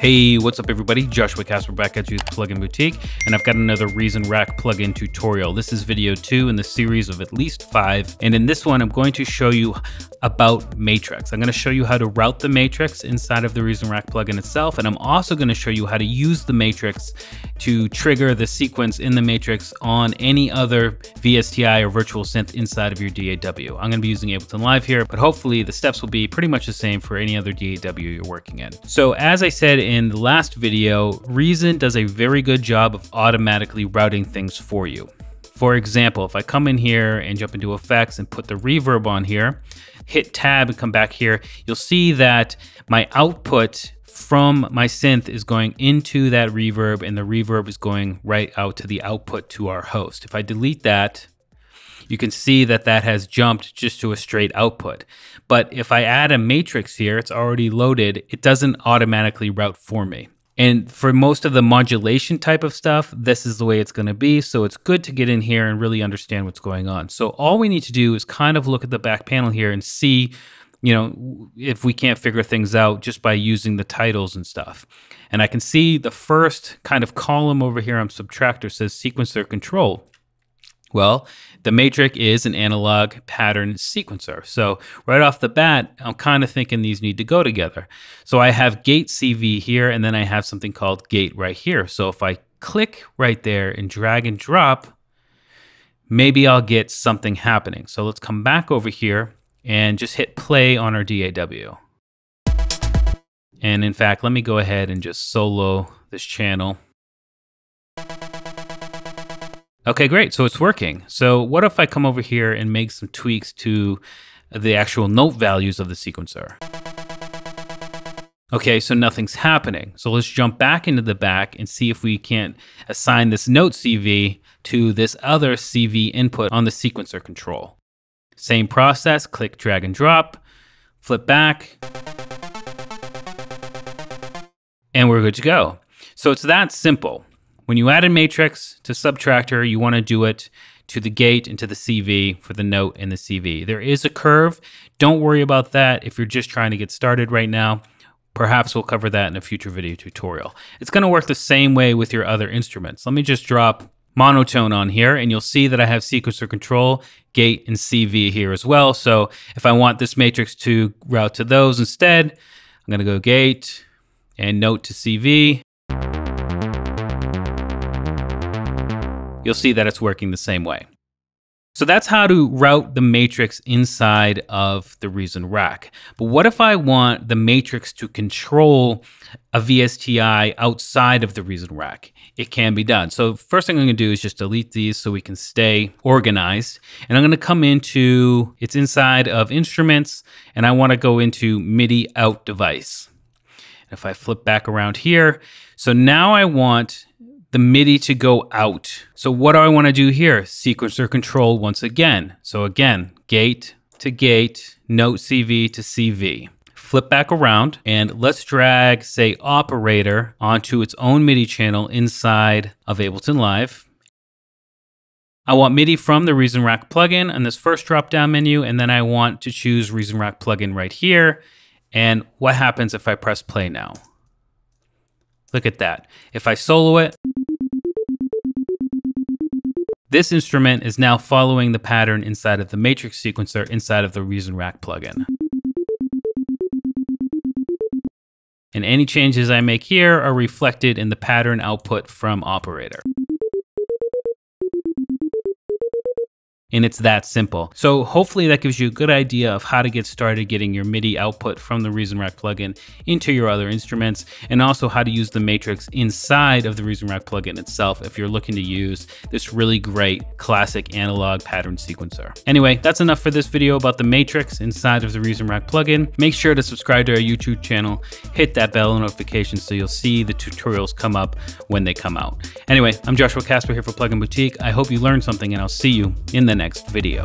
Hey, what's up everybody? Joshua Casper back at you with Plugin Boutique, and I've got another Reason Rack plugin tutorial. This is video two in the series of at least five, and in this one I'm going to show you about Matrix. I'm going to show you how to route the Matrix inside of the Reason Rack plugin itself, and I'm also going to show you how to use the Matrix to trigger the sequence in the Matrix on any other VSTI or virtual synth inside of your DAW. I'm going to be using Ableton Live here, but hopefully the steps will be pretty much the same for any other DAW you're working in. So as I said in the last video, Reason does a very good job of automatically routing things for you. For example, if I come in here and jump into effects and put the reverb on here, hit tab and come back here, you'll see that my output from my synth is going into that reverb and the reverb is going right out to the output to our host. If I delete that, you can see that that has jumped just to a straight output. But if I add a matrix here, it's already loaded, it doesn't automatically route for me. And for most of the modulation type of stuff, this is the way it's going to be. So it's good to get in here and really understand what's going on. So all we need to do is kind of look at the back panel here and see, you know, if we can't figure things out just by using the titles and stuff. And I can see the first kind of column over here on Subtractor says sequencer control. Well, the matrix is an analog pattern sequencer. So right off the bat, I'm kind of thinking these need to go together. So I have gate CV here, and then I have something called gate right here. So if I click right there and drag and drop, maybe I'll get something happening. So let's come back over here and just hit play on our DAW. And in fact, let me go ahead and just solo this channel. Okay, great. So it's working. So what if I come over here and make some tweaks to the actual note values of the sequencer? Okay, so nothing's happening. So let's jump back into the back and see if we can't assign this note CV to this other CV input on the sequencer control. Same process, click, drag and drop, flip back, and we're good to go. So it's that simple. When you add a matrix to Subtractor, you want to do it to the gate and to the CV for the note and the CV. There is a curve. Don't worry about that if you're just trying to get started right now. Perhaps we'll cover that in a future video tutorial. It's going to work the same way with your other instruments. Let me just drop monotone on here and you'll see that I have sequencer control, gate, and CV here as well. So if I want this matrix to route to those instead, I'm going to go gate and note to CV. You'll see that it's working the same way. So that's how to route the matrix inside of the Reason rack. But what if I want the matrix to control a VSTI outside of the Reason rack? It can be done. So first thing I'm gonna do is just delete these so we can stay organized. And I'm gonna come into, it's inside of instruments, and I wanna go into MIDI out device. If I flip back around here, so now I want the MIDI to go out. So what do I want to do here? Sequencer control once again. So again, gate to gate, note CV to CV. Flip back around and let's drag, say, operator onto its own MIDI channel inside of Ableton Live. I want MIDI from the Reason Rack plugin on this first drop down menu, and then I want to choose Reason Rack plugin right here. And what happens if I press play now? Look at that. If I solo it, this instrument is now following the pattern inside of the matrix sequencer inside of the Reason Rack plugin. And any changes I make here are reflected in the pattern output from operator. And it's that simple. So hopefully that gives you a good idea of how to get started getting your MIDI output from the Reason Rack plugin into your other instruments and also how to use the matrix inside of the Reason Rack plugin itself if you're looking to use this really great classic analog pattern sequencer. Anyway, that's enough for this video about the matrix inside of the Reason Rack plugin. Make sure to subscribe to our YouTube channel, hit that bell notification so you'll see the tutorials come up when they come out. Anyway, I'm Joshua Casper here for Plugin Boutique. I hope you learned something and I'll see you in next video.